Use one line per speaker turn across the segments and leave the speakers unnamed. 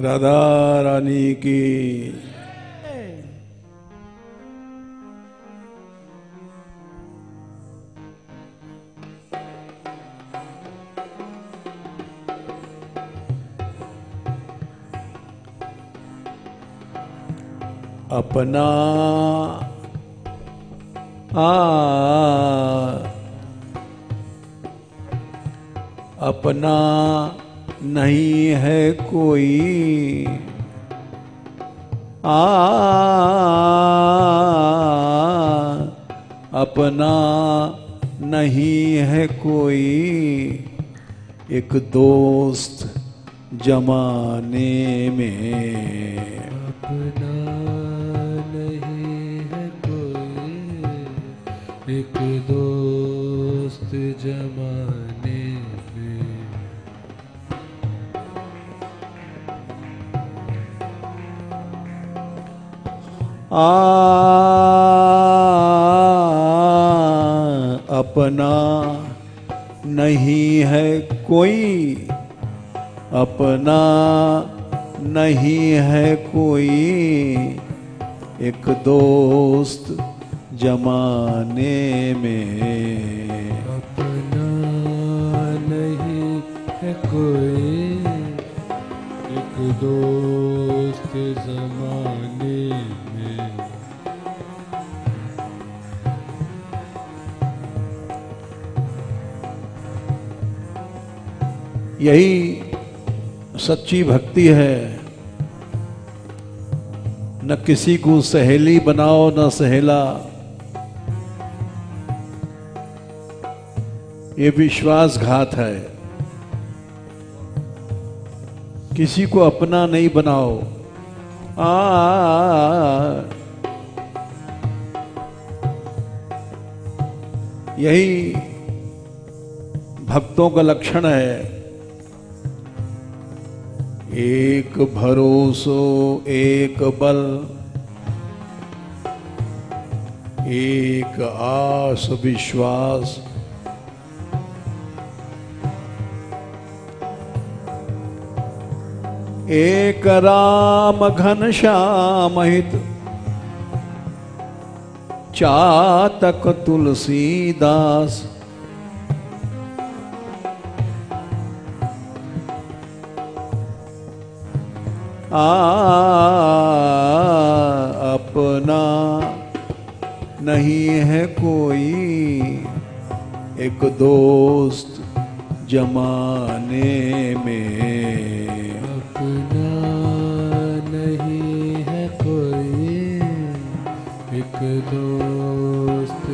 राधा रानी की अपना आ, अपना नहीं है कोई। आ, अपना नहीं है कोई। एक दोस्त जमाने में।
अपना दोस्त जमाने
आ, अपना नहीं है कोई, अपना नहीं है कोई। एक दोस्त जमाने में।
कोई एक दोस्त जमाने में।
यही सच्ची भक्ति है। न किसी को सहेली बनाओ, न सहेला। ये विश्वासघात है। किसी को अपना नहीं बनाओ। आ यही भक्तों का लक्षण है। एक भरोसो, एक बल, एक आस विश्वास। एक राम घन श्याम हित चातक तुलसीदास। आ अपना नहीं है कोई एक दोस्त जमाने में।
दोस्त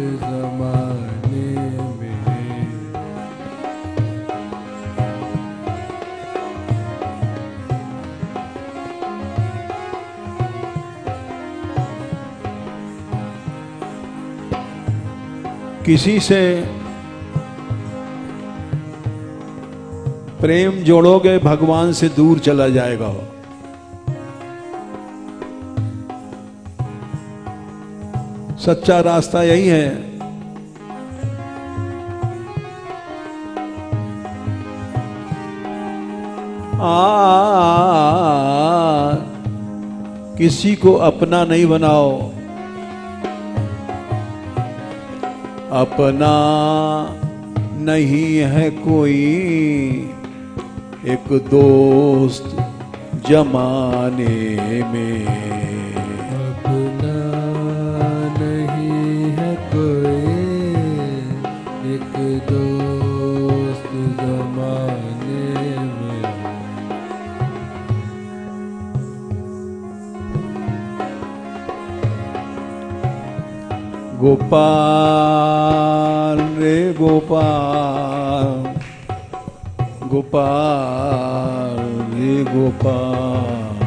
किसी से प्रेम जोड़ोगे भगवान से दूर चला जाएगा। सच्चा रास्ता यही है। आ, किसी को अपना नहीं बनाओ। अपना नहीं है कोई। एक दोस्त जमाने में
दोस्त जमाने
गोपाल रे गोपाल गोपाल रे गोपाल।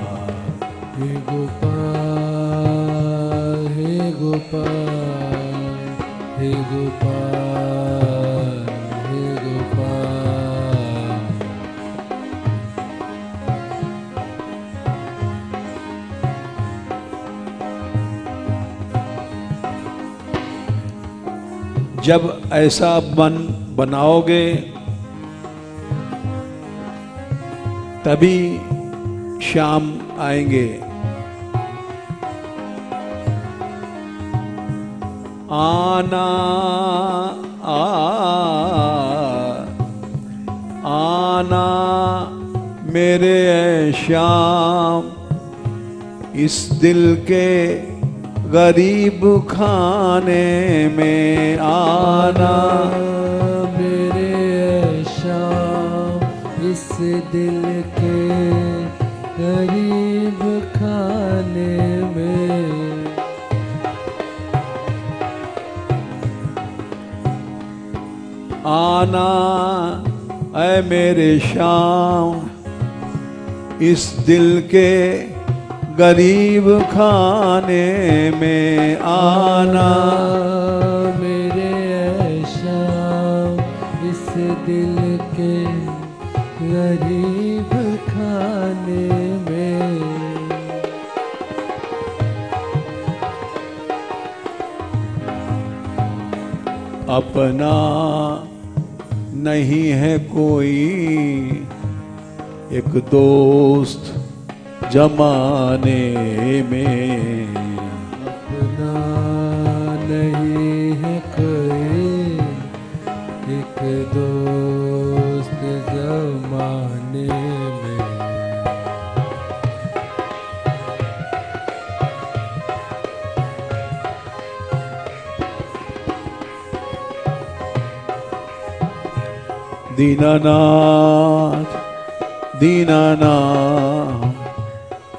हे गोपाल हे गोपाल हे गोपाल।
जब ऐसा मन बनाओगे, तभी शाम आएँगे। आना, आ, आना मेरे श्याम, इस दिल के गरीब खाने में आना।
मेरे शाम इस दिल के गरीब खाने में।
आना ऐ मेरे शाम इस दिल के गरीब खाने में आना।
मेरे ऐशा इस दिल के गरीब खाने में।
अपना नहीं है कोई एक दोस्त जमाने में।
अपना नहीं है कोई। एक दोस्त जमाने में।
दीनानाथ दीनानाथ।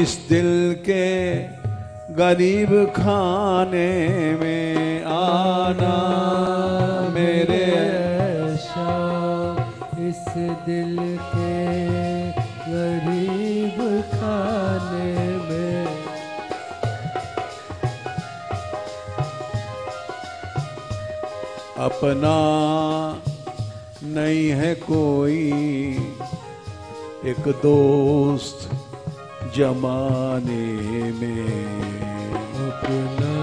इस दिल के गरीब खाने में आना मेरे
इस दिल के गरीब खाने में।
अपना नहीं है कोई एक दोस्त जमाने में।
अपना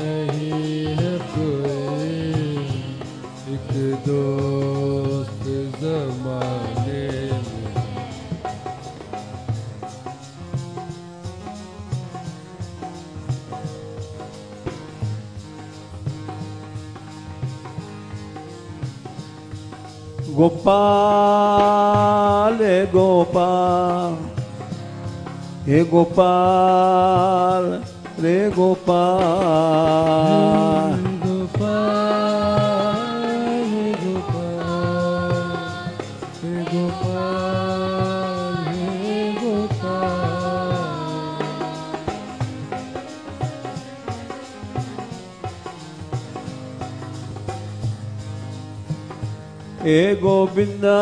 नहीं है कोई। एक दोस्त जमाने में
गोपाल गोपाल। हे Gopal ego Gopal
ego Govinda,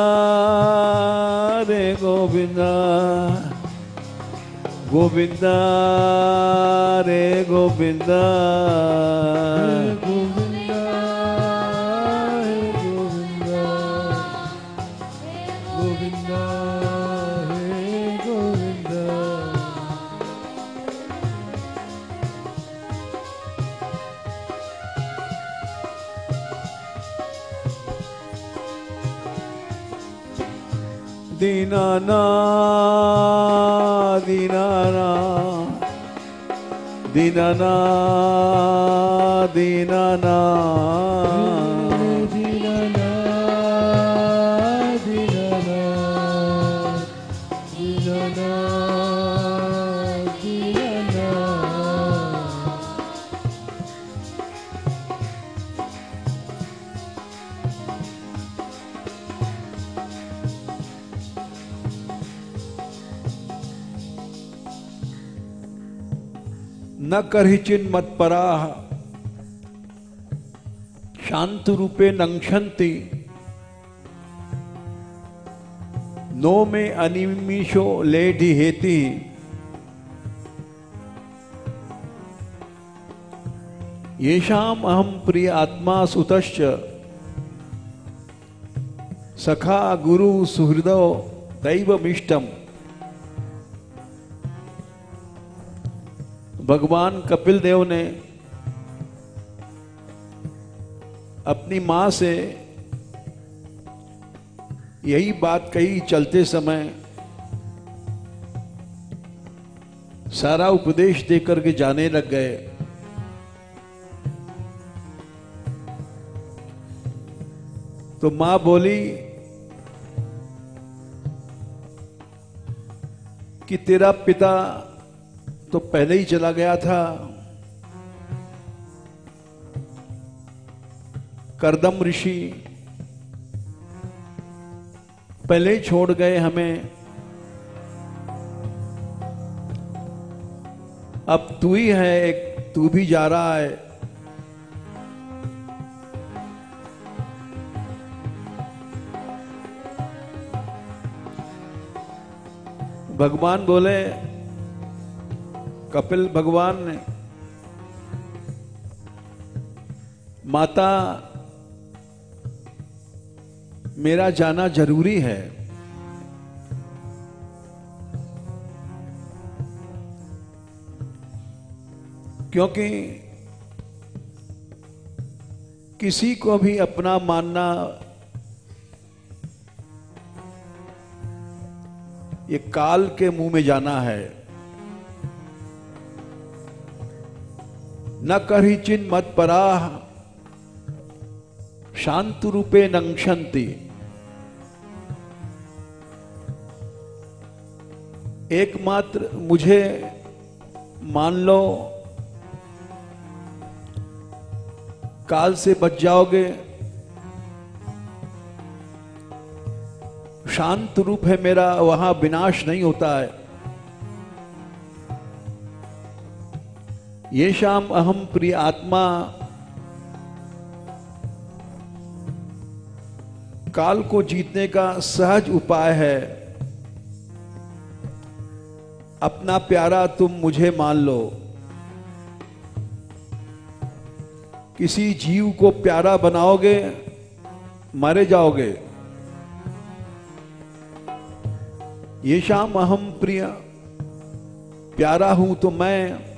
ego
Govinda, Govinda रे गोविंदा गोविंदा
Dinana, Dinana.
न करहि चिन्ह मत पराह। शांत रूपे नंक्षन्ति नो में अनिमिषो लेढि हेति। येषाम अहम प्रिय आत्मा सुतश्च। सखा गुरु सुहृदो दैवमिष्टम। भगवान कपिल देव ने अपनी माँ से यही बात कही चलते समय, सारा उपदेश देकर के जाने लग गए। तो माँ बोली कि तेरा पिता तो पहले ही चला गया था। करदम ऋषि पहले ही छोड़ गए हमें। अब तू ही है, एक तू भी जा रहा है। भगवान बोले कपिल भगवान ने माता, मेरा जाना ज़रूरी है। क्योंकि किसी को भी अपना मानना, ये काल के मुँह में जाना है। न करी चिन मत पराह। शांत रूपे नंक्षन्ति एकमात्र मुझे मान लो, काल से बच जाओगे। शांत रूप है मेरा, वहाँ विनाश नहीं होता है। ये शाम अहम प्रिय आत्मा। काल को जीतने का सहज उपाय है। अपना प्यारा तुम मुझे मान लो। किसी जीव को प्यारा बनाओगे, मारे जाओगे। ये शाम अहम प्रिय, प्यारा हूँ तो मैं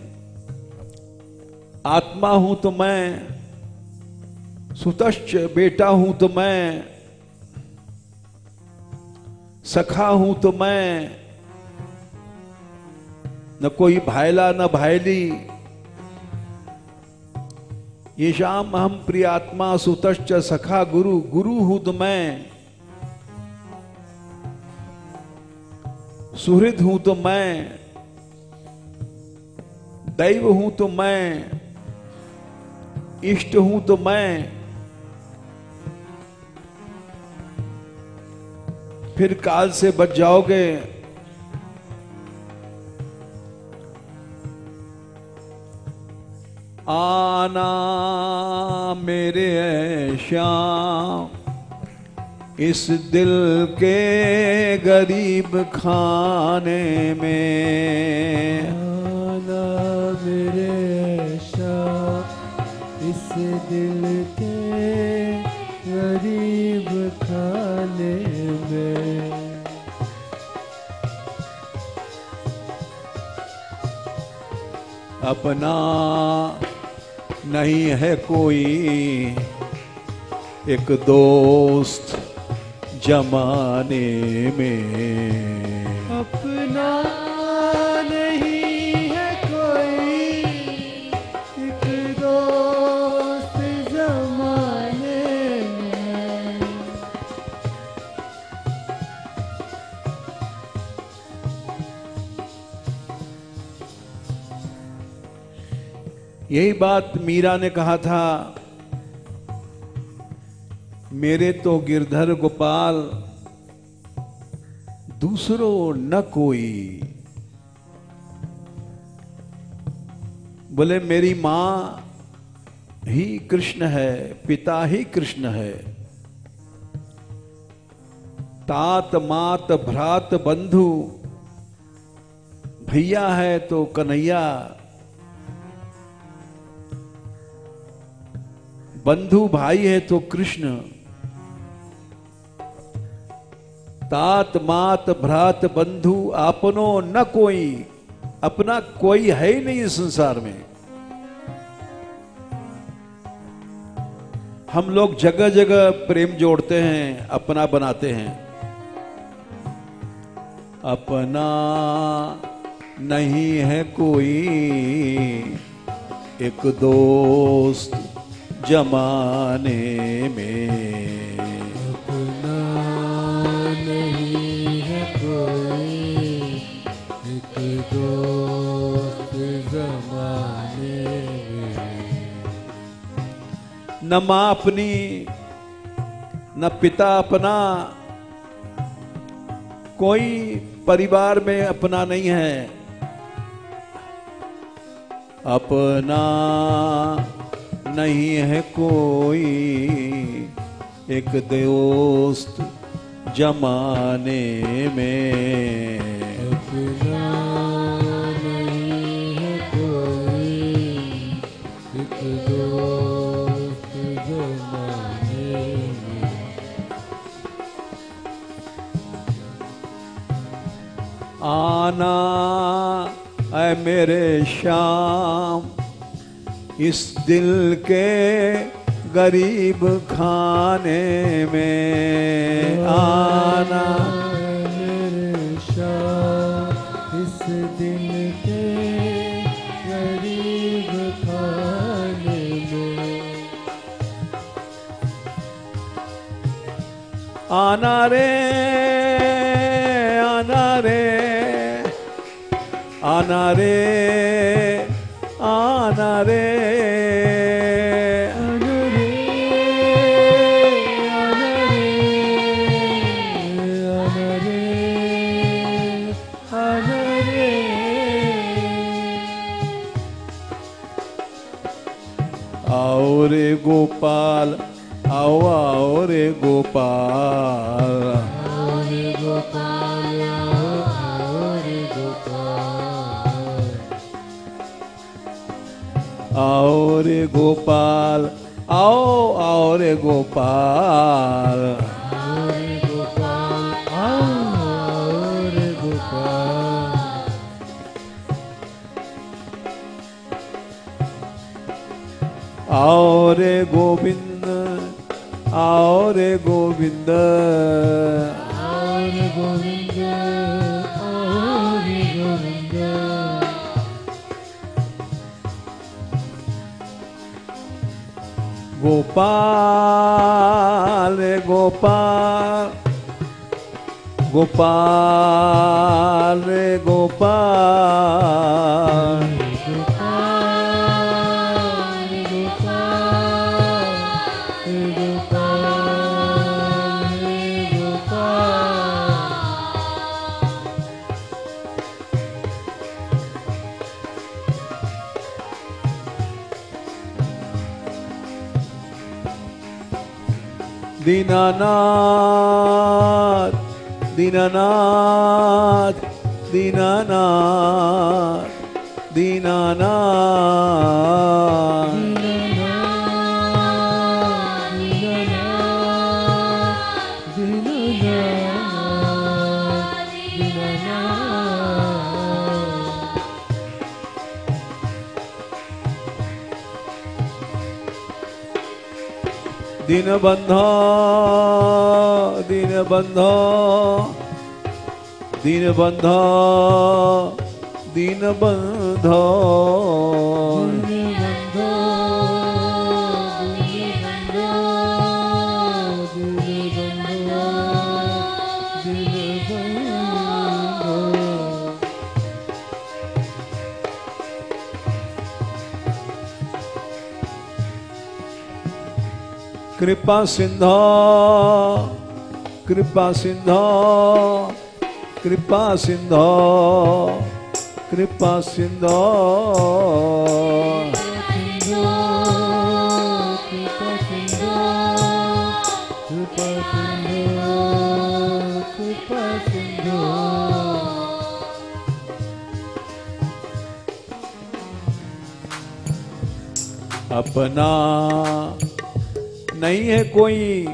आत्मा हूँ तो मैं, सुतश्च बेटा हूँ तो मैं, सखा हूँ तो मैं। न कोई भायला, न भाईली ये शाम हम प्रिय आत्मा, सुतश्च सखा गुरु गुरु हूँ तो मैं। सुहृद हूँ तो मैं, दैव हूँ तो मैं। इष्ट हूँ तो मैं फिर काल से बच जाओगे। आना मेरे श्याम, इस दिल के गरीब खाने में।
आना मेरे दिल के गरीब खाने में।
अपना नहीं है कोई एक दोस्त जमाने में। यही बात मीरा ने कहा था, मेरे तो गिरधर गोपाल, दूसरो न कोई। बोले, मेरी माँ ही कृष्ण है, पिता ही कृष्ण है। तात, मात, भ्रात, बंधु, भैया है तो कन्हैया बंधु भाई है तो कृष्ण। तात, मात, भ्रात, बंधु, आपनो न कोई, अपना कोई है ही नहीं इस संसार में। हम लोग जगह जगह प्रेम जोड़ते हैं, अपना बनाते हैं। अपना नहीं है कोई, एक दोस्त। जमाने में।
अपना नहीं है कोई एक दोस्त जमाने में।
न माँ अपनी न पिता अपना कोई परिवार में अपना नहीं है। अपना नहीं है कोई एक दोस्त जमाने में। आना है मेरे शाम इस दिल के गरीब खाने में आना।
मेरे शाह इस दिन के गरीब खाने में।
आना रे आना रे आना रे आना रे। गोपाल आओ आओ रे गोपाल। आओ रे गोपाल आओ आओ रे गोपाल। आओ रे गोविंद आओ रे गोविंद
और गोविंद और गोविंद
गोपाल रे गोपाल गोपाल रे Gopal
Gopal
Dinanath, Dinanath, Dinanath, Dinanath. दीनबन्धो दीनबन्धो दिन दीनबन्धो कृपा सिंध कृपा सिंध कृपा सिंध कृपा सिंधा। अपना नहीं है कोई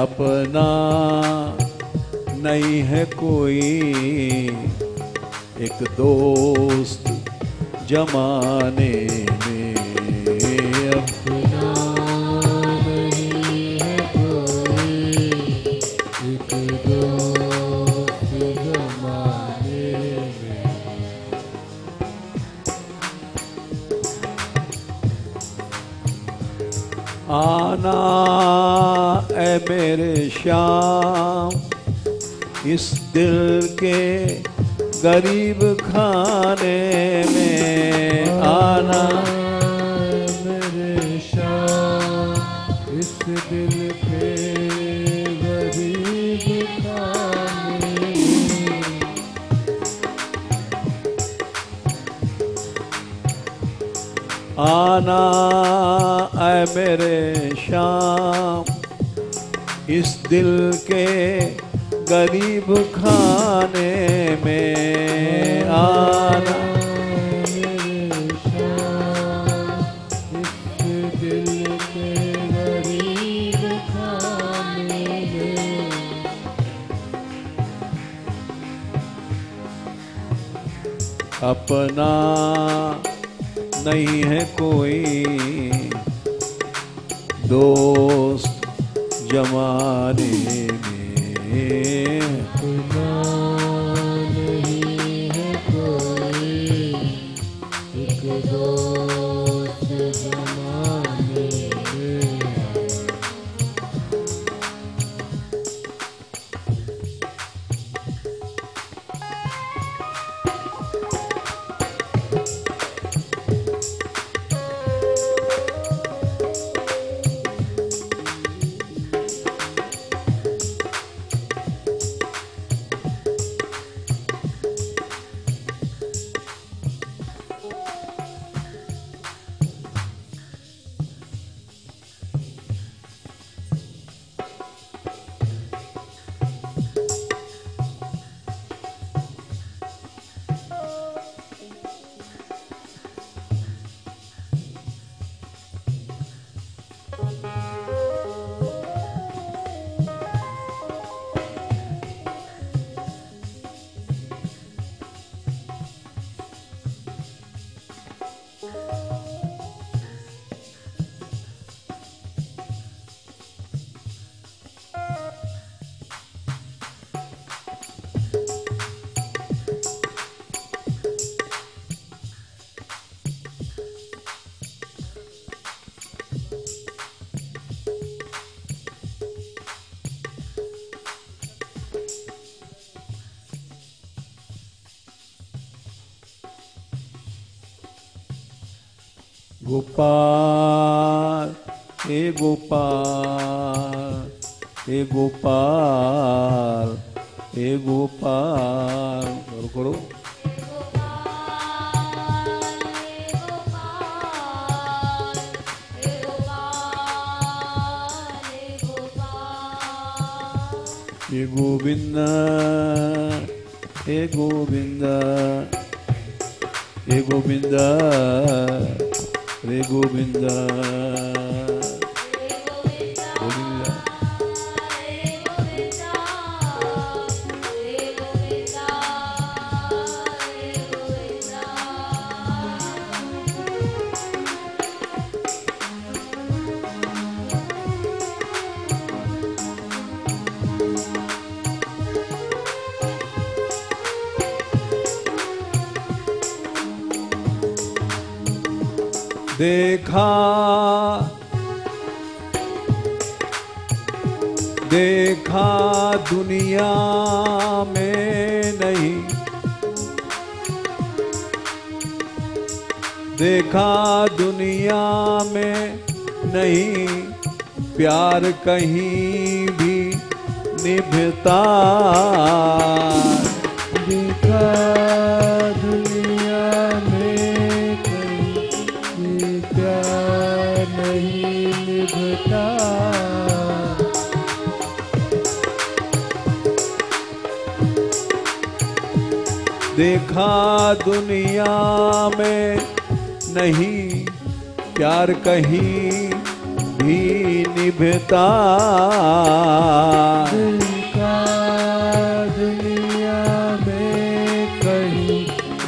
अपना नहीं है कोई एक दोस्त जमाने में। श्याम इस दिल के गरीब खाने में आना
दिल के गरीब खाने में
आना। अपना नहीं है कोई गोपाल हे गोपाल हे गोपाल हे गोपाल करो करो हे गोविंद हे गोविंद हे गोविंद रे देखा देखा दुनिया में नहीं। देखा दुनिया में नहीं प्यार कहीं भी निभता।
देखा दुनिया में नहीं
प्यार कहीं भी निभता।
दुनिया में कहीं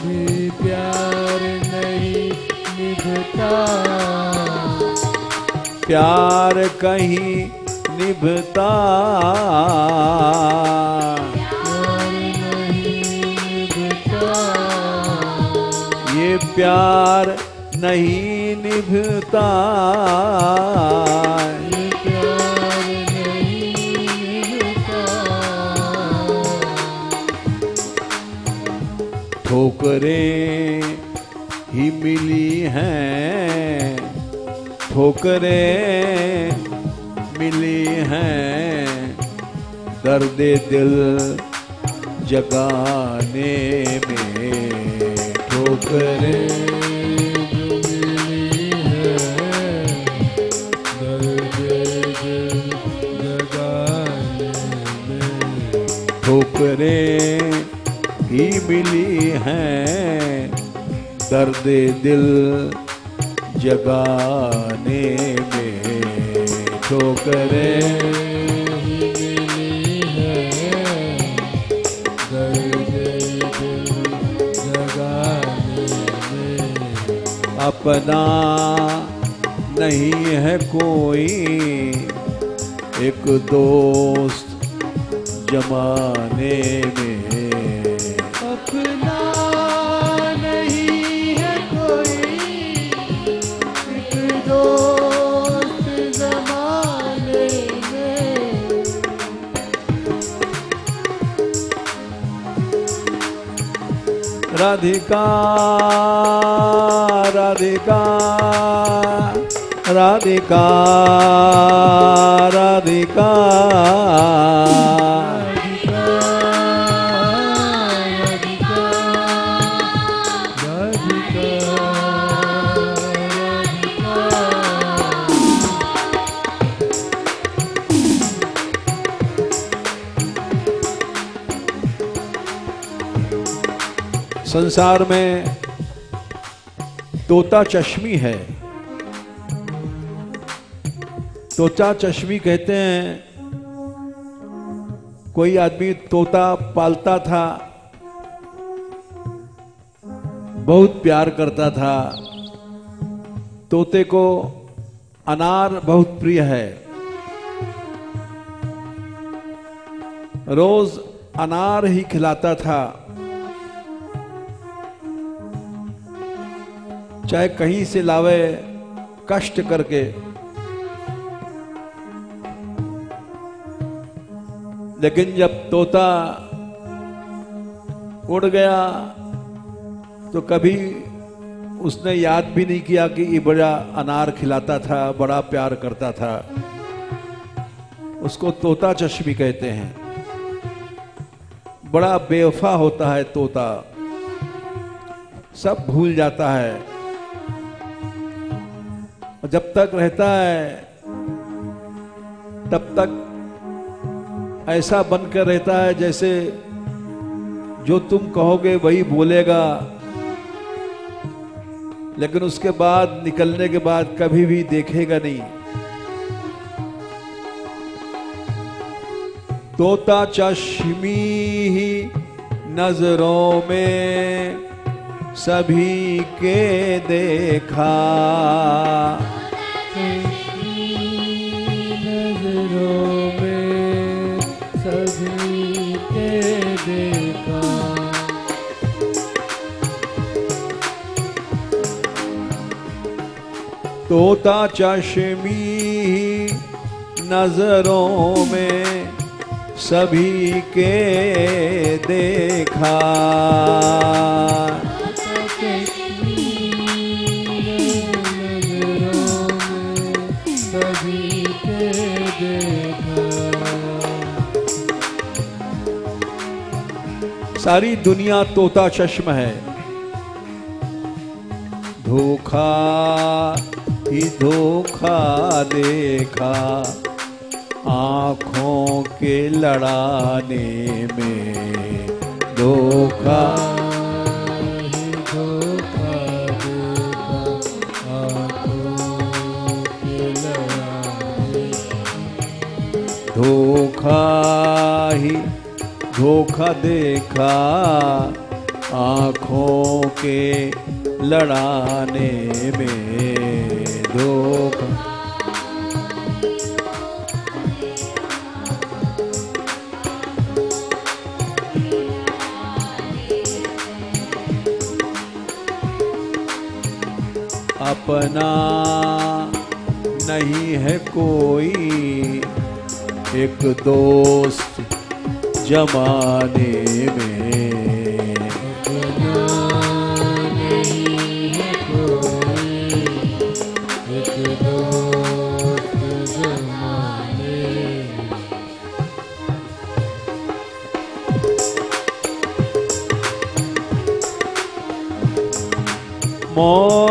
भी प्यार नहीं निभता।
प्यार कहीं निभता।
प्यार नहीं निभता।
ठोकरें ही मिली हैं ठोकरें मिली हैं दर्द दिल जगाने दर्द दिल जगाने में ठोकरें अपना नहीं है कोई एक दोस्त जमाने में। राधिका राधिका राधिका राधिका। संसार में तोता चश्मी है। तोता चश्मी कहते हैं, कोई आदमी तोता पालता था, बहुत प्यार करता था, तोते को अनार बहुत प्रिय है। रोज अनार ही खिलाता था। चाहे कहीं से लावे कष्ट करके। लेकिन जब तोता उड़ गया तो कभी उसने याद भी नहीं किया कि ये बड़ा अनार खिलाता था, बड़ा प्यार करता था। उसको तोता चश्मी कहते हैं। बड़ा बेवफा होता है तोता। सब भूल जाता है। जब तक रहता है, तब तक ऐसा बनकर रहता है जैसे जो तुम कहोगे वही बोलेगा। लेकिन उसके बाद, निकलने के बाद कभी भी देखेगा नहीं। तोता चश्मी ही नज़रों में सभी के देखा। तोता चश्मी नज़रों में सभी के देखा। सारी दुनिया तोता चश्म है। धोखा ही धोखा देखा, आँखों के लड़ाने में धोखा।
धोखा
ही धोखा देखा, आँखों के लड़ाने में अपना नहीं है कोई एक दोस्त जमाने में।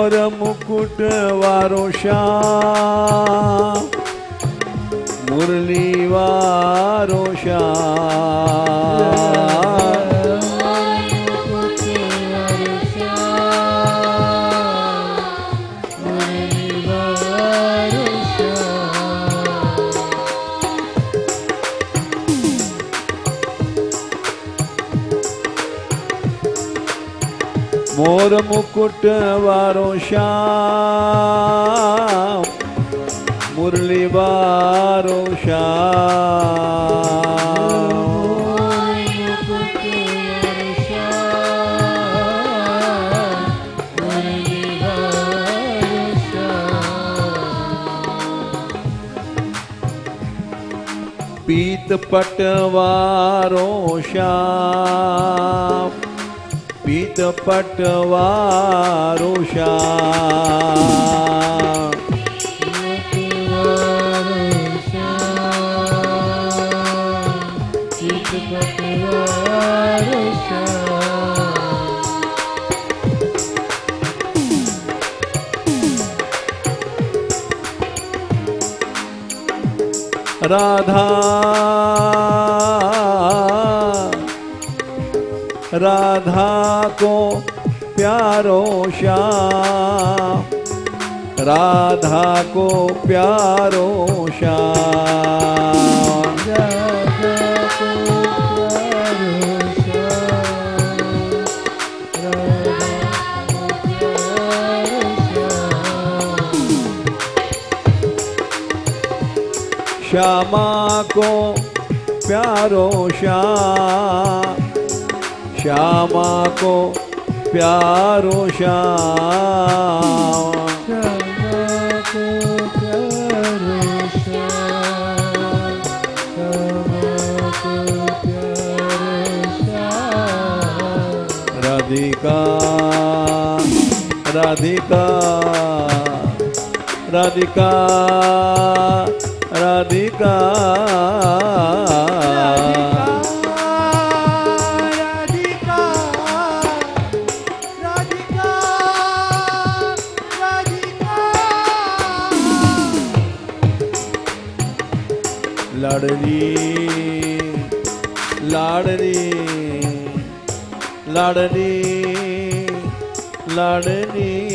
अपना
मुकुट वारो श्याम। मुरली वारो श्याम। मुकुट वारो श्याम मुरली वारो श्याम। पीत पटवारो श्याम पीत पटवारो श्याम। राधा राधा को प्यारो श्याम। राधा को प्यारो श्याम। श्यामा को प्यारो श्याम। श्यामा को प्यारो श्याम। राधिका राधिका राधिका राधिका। लाडली लाडली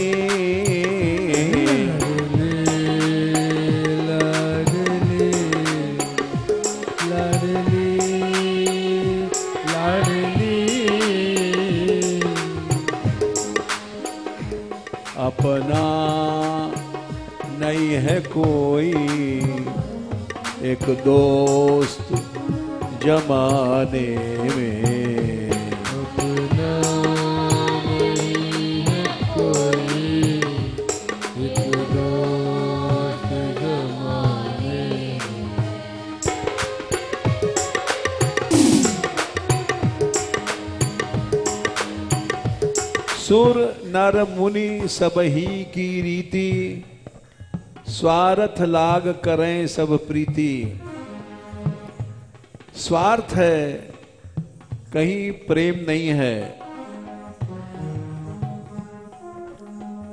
अपना नहीं है कोई एक दोस्त जमाने में। सुर नर मुनि सब ही की रीति स्वार्थ लाग करें सब प्रीति। स्वार्थ है कहीं प्रेम नहीं है।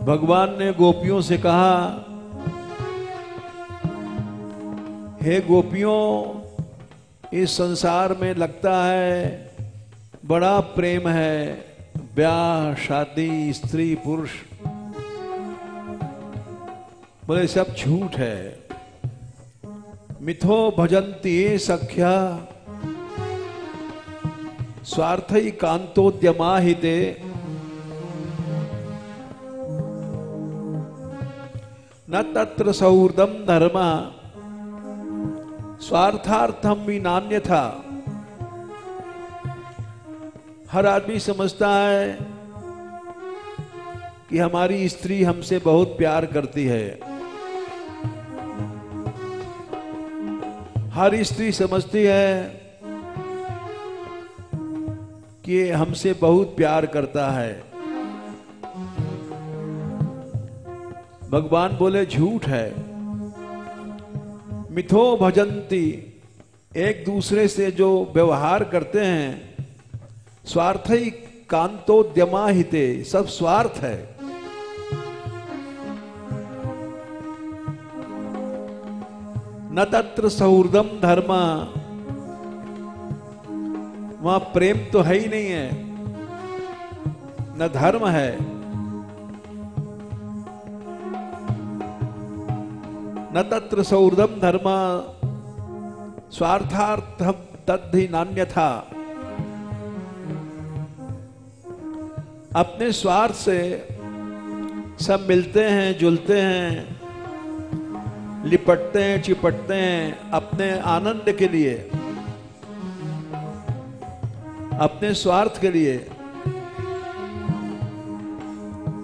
भगवान ने गोपियों से कहा, हे गोपियों, इस संसार में लगता है, बड़ा प्रेम है। ब्याह, शादी, स्त्री, पुरुष बोले सब झूठ है। मिथो भजंती सख्या स्वार्थ ही कांतोद्यमाहिते न तत्र सौहृदम धर्म। स्वार्थार्थम भी नान्य था हर आदमी समझता है कि हमारी स्त्री हमसे बहुत प्यार करती है। हर स्त्री समझती है कि हमसे बहुत प्यार करता है। भगवान बोले, झूठ है। मिथो भजंती, एक दूसरे से जो व्यवहार करते हैं, स्वार्थ ही कांतोद्यमा हिते सब स्वार्थ है। न तत्र सौहृदम धर्म वहाँ प्रेम तो है ही नहीं है, न धर्म है। न तत्र सौहृदम धर्म स्वार्थार्थम तद्धि नान्य था अपने स्वार्थ से सब मिलते हैं, जुलते हैं, लिपटते हैं, चिपटते हैं अपने आनंद के लिए। अपने स्वार्थ के लिए।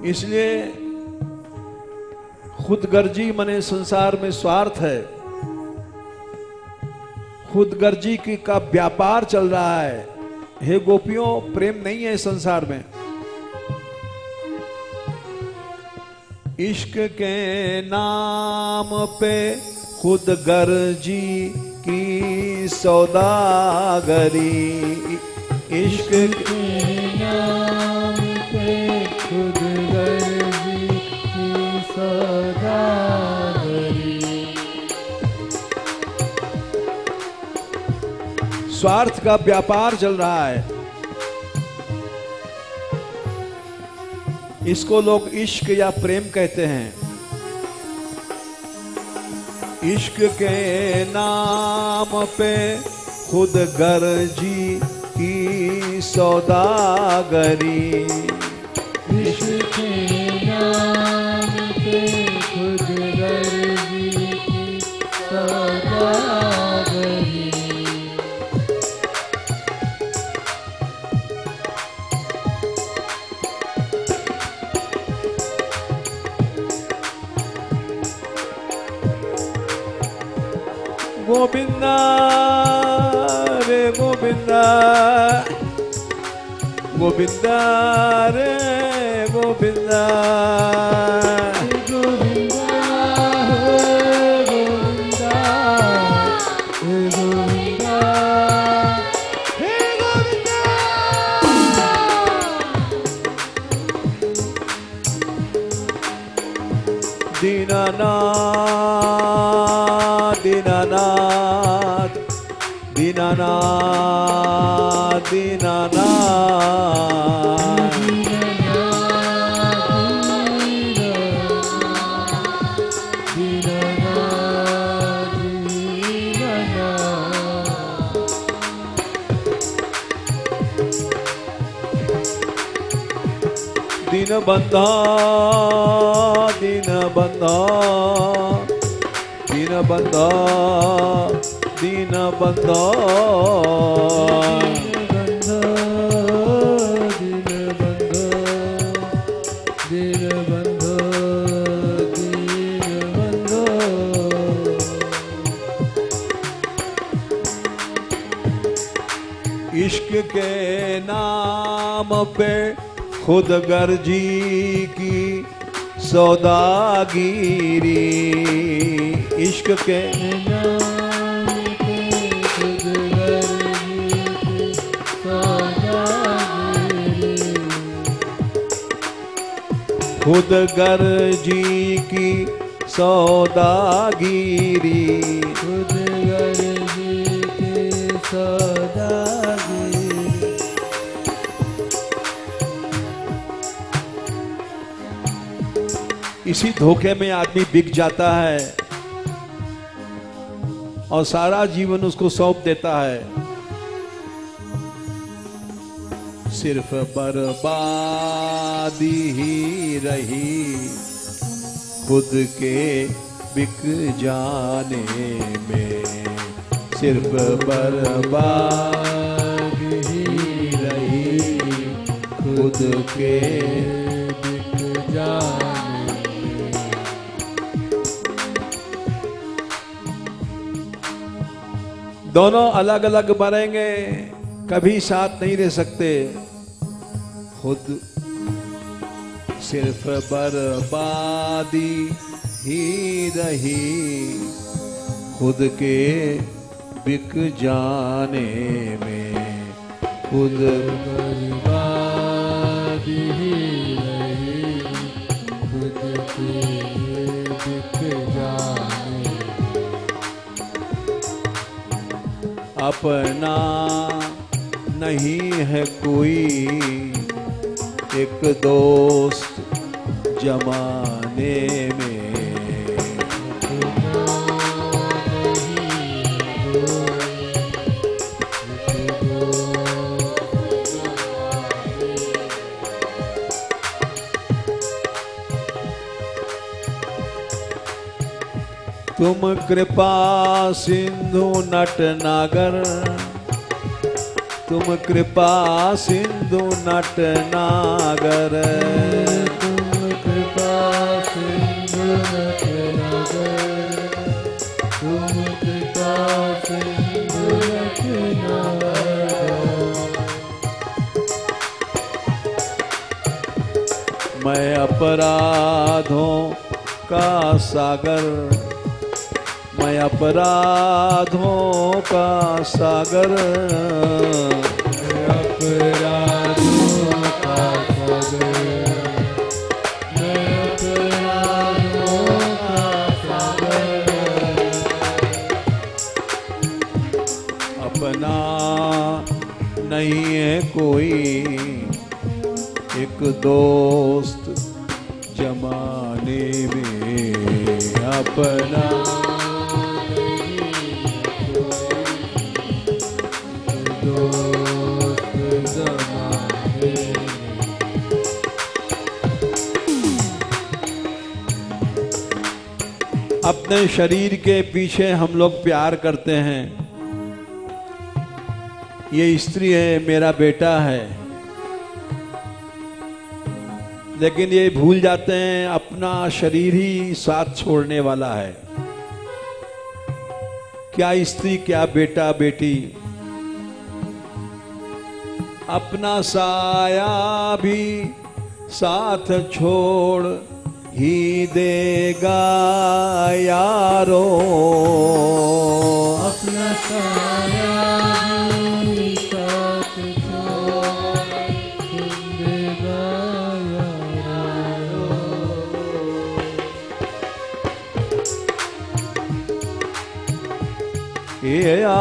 इसलिए खुदगर्जी मने संसार में स्वार्थ है। खुदगर्जी की का व्यापार चल रहा है। हे गोपियों, प्रेम नहीं है संसार में। इश्क के नाम पे खुद गर्जी की सौदागरी। इश्क के
नाम पे खुद की
स्वार्थ का व्यापार चल रहा है। इसको लोग इश्क या प्रेम कहते हैं। इश्क के नाम पे खुद गर्जी सौदागरी।
की सौदागरी।
गोविंदा रे गोविंदा। गोविंदा रे गोविंदा
गोविंदा हे गोविंदा
दीन बंधा दीन बंधा दीन बंधा दीन बंधा पे खुद गर्जी की सौदागिरी। इश्क के खुद गर्जी की सौदागिरी। इसी धोखे में आदमी बिक जाता है और सारा जीवन उसको सौंप देता है। सिर्फ़ बर्बादी ही रही खुद के बिक जाने में। सिर्फ़ बर्बादी ही रही खुद के दोनों अलग अलग मरेंगे, कभी साथ नहीं रह सकते। खुद सिर्फ़ बर्बादी ही रही, खुद के बिक जाने में खुद
बर्बादी।
अपना नहीं है कोई। एक दोस्त जमाने तुम कृपा सिंधु नट नागर। तुम कृपा सिंधु नट नागर।
तुम कृपा सिंधु नट नगर। तुम कृपा सिंधु नट नगर
मैं अपराधों का सागर। अपराधों का सागर।
अपराधों का सागर। मैं अपराधों का सागर
अपना नहीं है कोई एक दोस्त शरीर के पीछे हम लोग प्यार करते हैं। ये स्त्री है, मेरा बेटा है। लेकिन ये भूल जाते हैं, अपना शरीर ही साथ छोड़ने वाला है। क्या स्त्री, क्या बेटा, बेटी? अपना साया भी साथ छोड़ ही देगा यारो।
अपना
आ,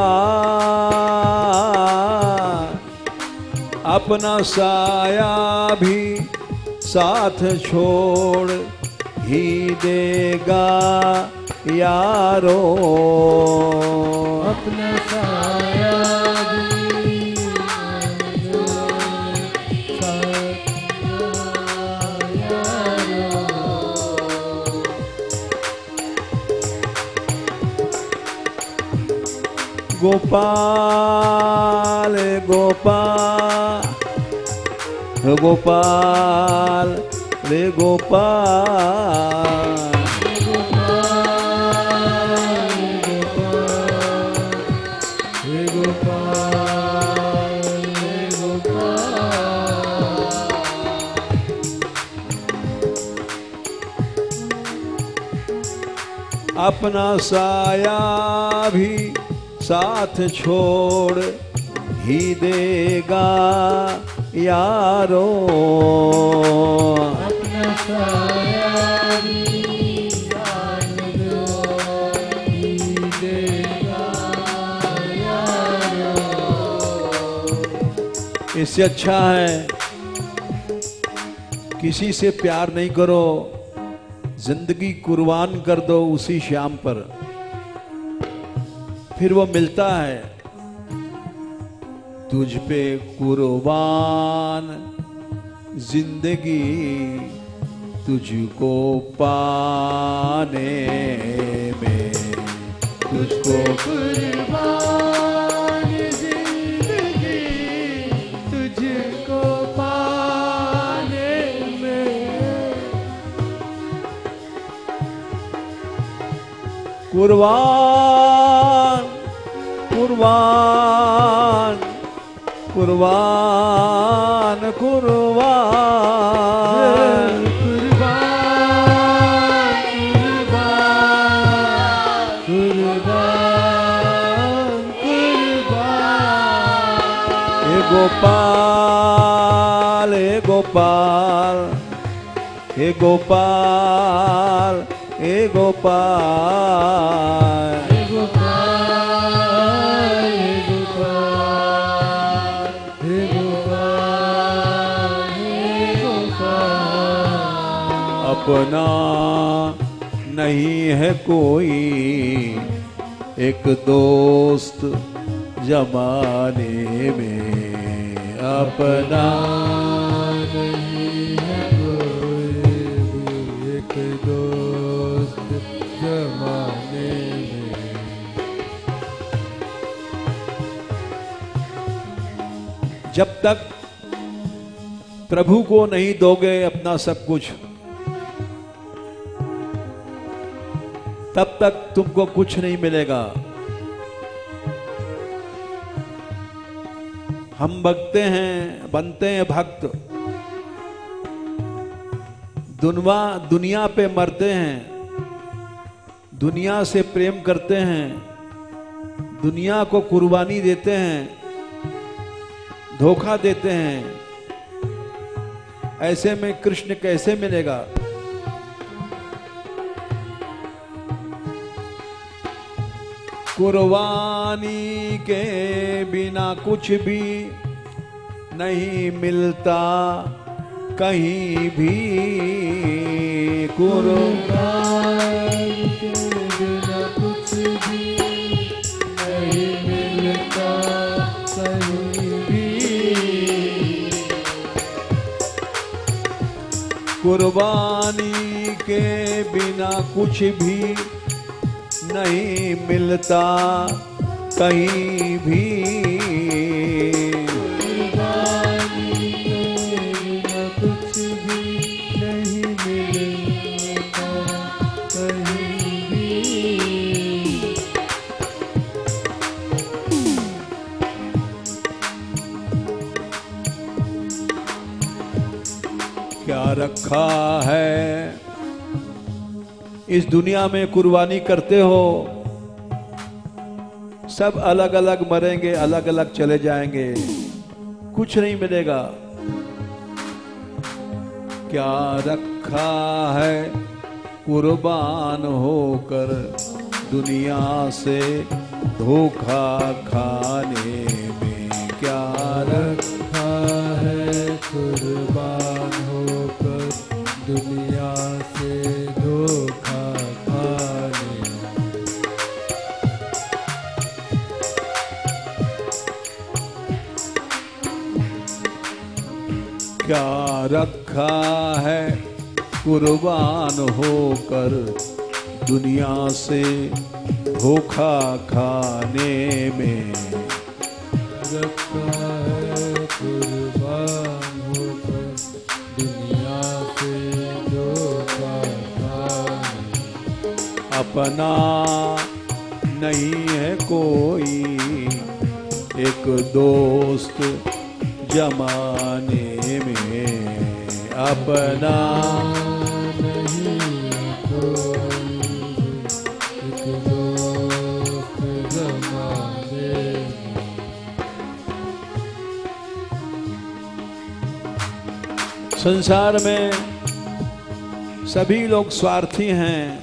अपना साया भी साथ छोड़ ही देगा यारो।
अपना साया भी
गोपाल गोपाल गोपाल रे गोपाल। अपना साया भी साथ छोड़ ही देगा यारो। इससे अच्छा है, किसी से प्यार नहीं करो, ज़िंदगी कुर्बान कर दो उसी श्याम पर। फिर वो मिलता है, तुझ पे कुर्बान, ज़िंदगी तुझको पाने में, तुझको
कुर्बान।
कुर्बान कुर्बान कुर्बान कुर्बान। गोपाल हे गोपाल हे गोपाल। अपना नहीं है कोई एक दोस्त जमाने में। अपना
नहीं है कोई एक दोस्त।
तक प्रभु को नहीं दोगे अपना सब कुछ। तब तक तुमको कुछ नहीं मिलेगा। हम बगते हैं, बनते हैं भक्त। दुनवा दुनिया पे मरते हैं। दुनिया से प्रेम करते हैं। दुनिया को कुर्बानी देते हैं। धोखा देते हैं। ऐसे में कृष्ण कैसे मिलेगा? कुर्बानी के बिना कुछ भी नहीं मिलता, कहीं भी कुर्बान कुर्बानी के बिना कुछ भी नहीं मिलता कहीं भी। रखा है। इस दुनिया में कुर्बानी करते हो। सब अलग अलग मरेंगे अलग अलग चले जाएँगे। कुछ नहीं मिलेगा। क्या रखा है कुर्बान होकर दुनिया से धोखा खाने में? क्या रख क्या रखा है, कुर्बान होकर दुनिया से धोखा खाने में।
रखा है, कुर्बान होकर दुनिया से धोखा खाने।
अपना नहीं है कोई, एक दोस्त जमाने में अपना संसार में सभी लोग स्वार्थी हैं।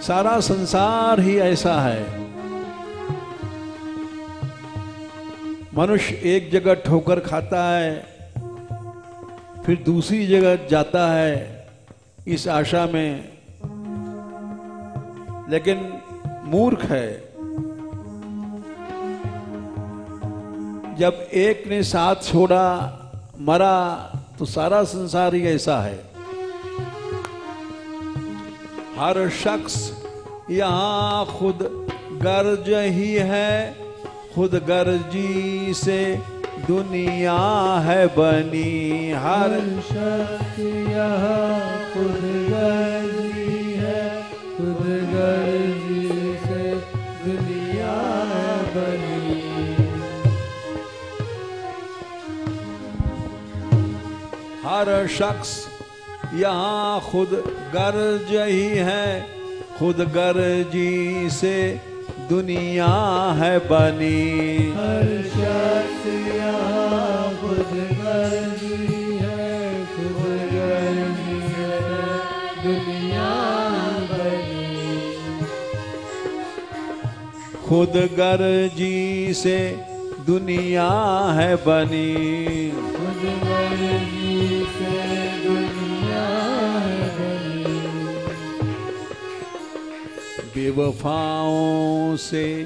सारा संसार ही ऐसा है। मनुष्य एक जगह ठोकर खाता है, फिर दूसरी जगह जाता है इस आशा में। लेकिन मूर्ख है। जब एक ने साथ छोड़ा, मरा तो सारा संसार ही ऐसा है। हर शख्स यहाँ खुद गर्ज ही है। खुद गर्जी से दुनिया है बनी हर
शख्स यहाँ खुद गर्जी है खुद गर्जी से दुनिया है बनी।
हर शख्स यहाँ खुद गर्ज ही है खुद गर्जी से दुनिया है बनी।
हर शख्स यहाँ खुद है खुद है। दुनिया बनी।
खुद गर्जी से दुनिया है बनी। बेवफाओं से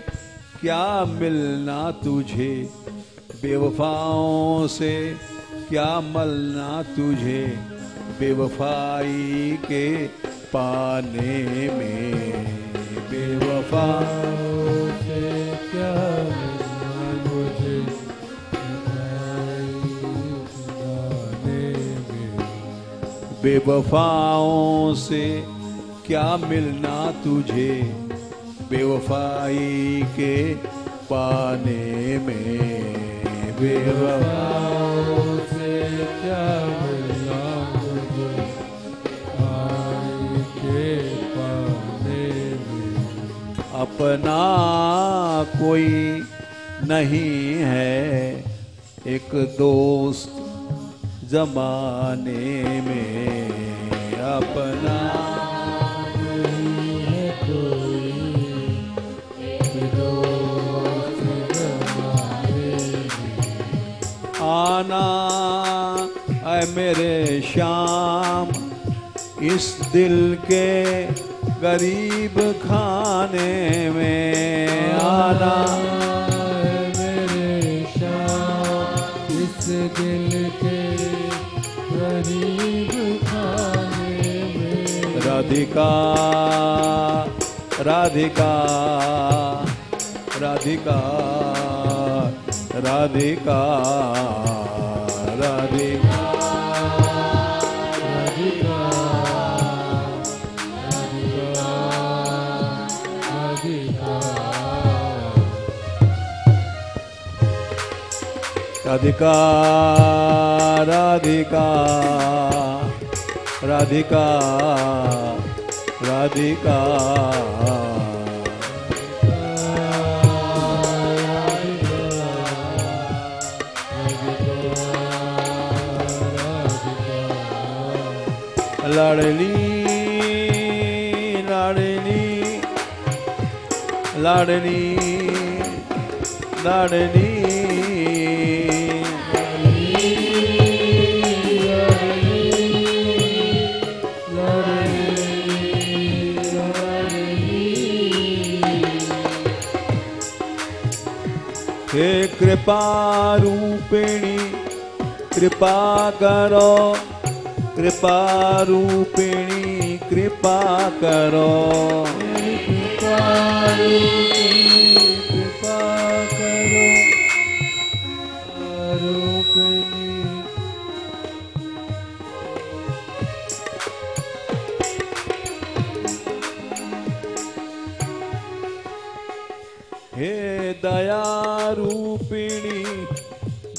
क्या मिलना तुझे? बेवफाओं से क्या मलना तुझे? बेवफाई के पाने में बेवफा
से क्या मिलना में
बेवफाओं से क्या मिलना तुझे? बेवफाई के पाने में बेवफा।
से क्या मिलना आई के पाने में
अपना कोई नहीं है एक दोस्त जमाने में अपना। आना है मेरे श्याम इस दिल के गरीब खाने में आना।
मेरे शाम इस दिल के गरीब खाने में।
राधिका राधिका राधिका। राधिका राधिका
राधिका राधिका राधिका
राधिका राधिका लाडली लाडली लाडली लाडली हे कृपा रूपिणी कृपा करो। कृपा रूपिणी कृपा करो।
कृपा रूपिणी
हे दया रूपिणी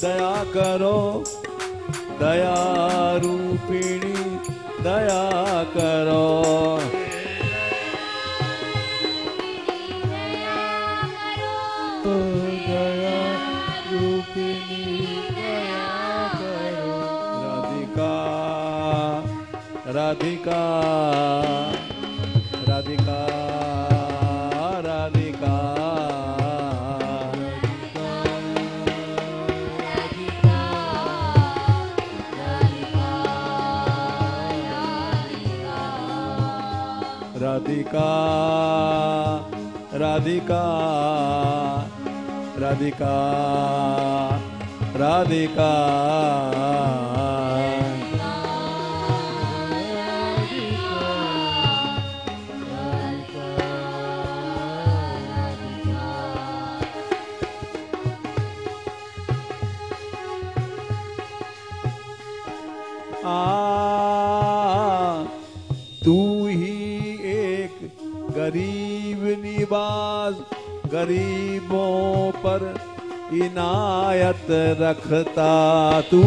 दया करो। दया रूपिणी दया करो।
दया रूपिणी
राधिका राधिका। राधिका राधिका राधिका राधिका। इनायत रखता तू।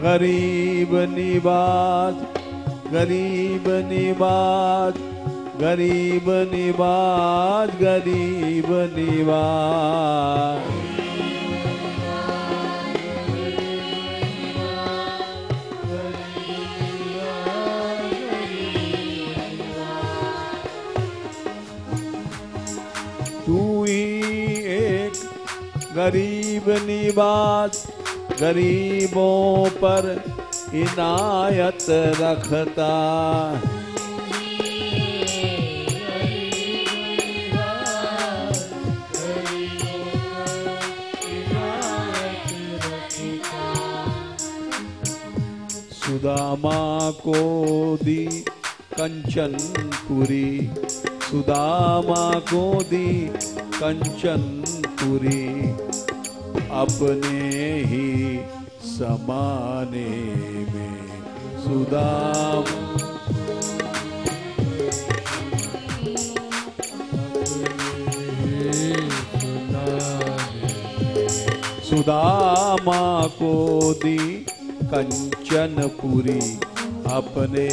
गरीब निवास गरीब निवास गरीब निवास गरीब निवास। गरीब निवास गरीबों पर इनायत रखता। सुदामा को दी कंचनपुरी सुदामा को दी कंचनपुरी अपने ही समाने में सुदाम। सुदामा को दी कंचनपुरी अपने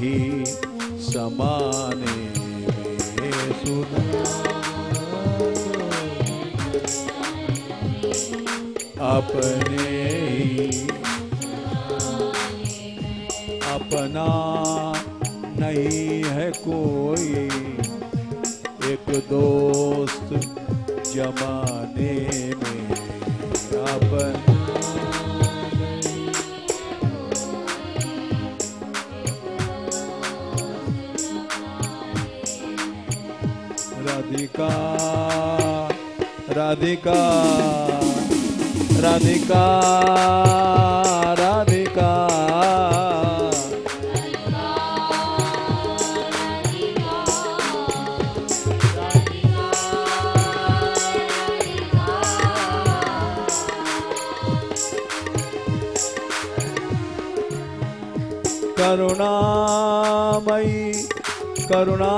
ही समाने में सुदामा। अपने अपना नहीं है कोई। एक दोस्त जमाने में अपन राधिका राधिका। राधिका राधिका। करुणामयी करुणा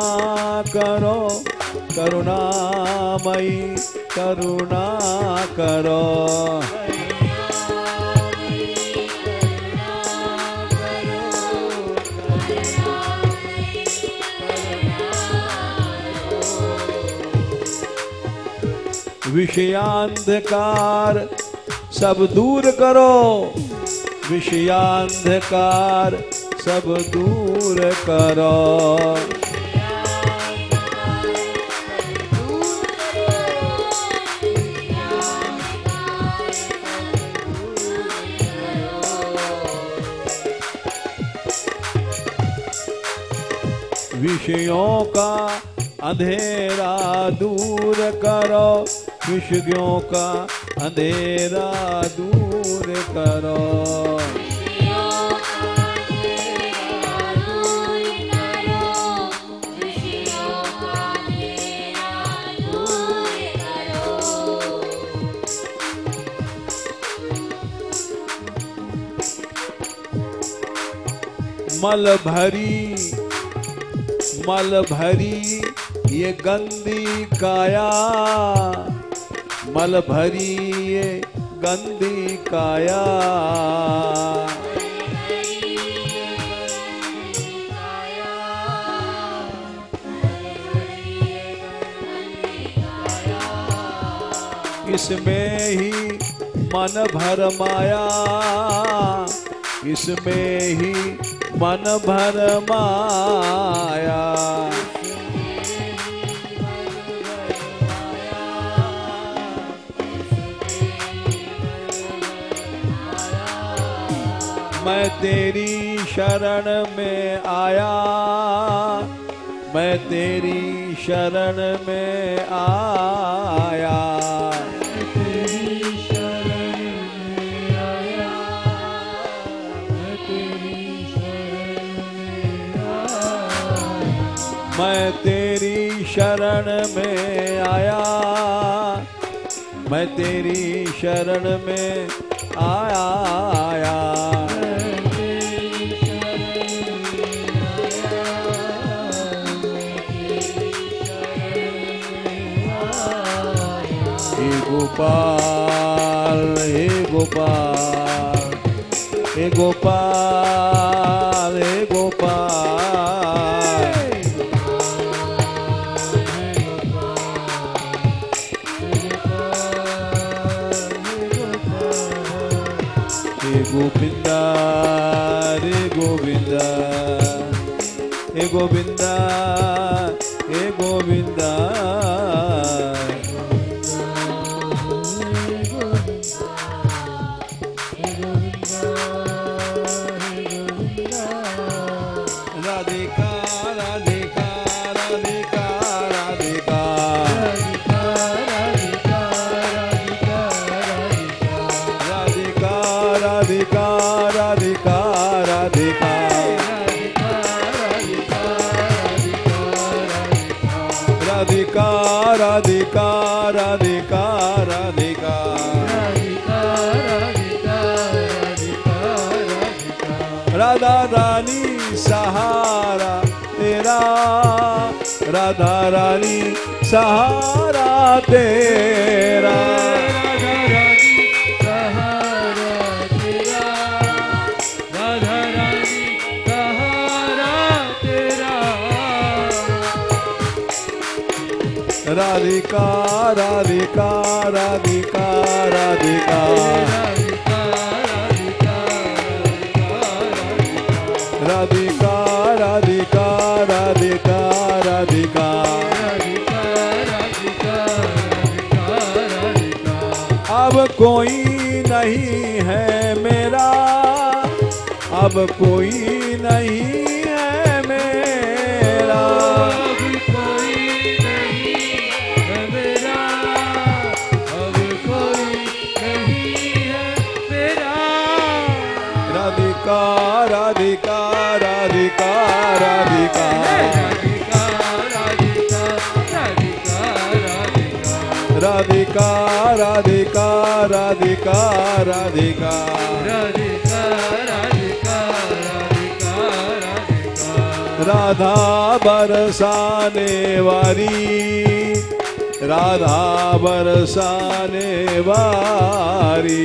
करो करुणामयी करुणा करो। विषयांधकार सब दूर करो। विषयांधकार सब दूर करो। विषयों का अंधेरा दूर करो विषयों का अंधेरा दूर करो। मल भरी मल भरी ये गंदी काया। मल भरी ये गंदी काया। इसमें ही मन भर माया। इसमें ही मन भर माया। मैं तेरी शरण में आया। मैं तेरी शरण में आया।
तेरी शरण में आया मैं तेरी शरण में आया।
मैं तेरी शरण में आया। गोपाल हे गोपाल हे गोपाल हे गोपाल। हे गोविंदा रे गोविंदा हे गोविंदा। सहारा तेरा। राधिका राधिका राधिका राधिका। राधिका राधिका राधिका राधिका। अब कोई नहीं है मेरा। अब कोई नहीं है मेरा। राधिका राधिका राधिका राधिका। राधिका राधिका राधिका राधिका। राधा बरसाने वारी राधा बरसाने वाली।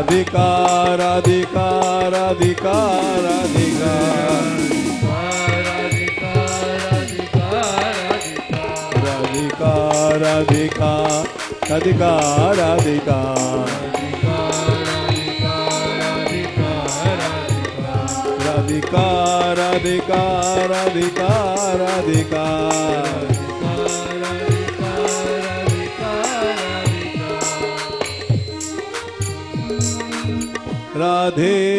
राधिका राधिका राधिका राधिका। राधिका राधिका राधिका राधिका। राधिका राधिका राधिका राधिका। રાધે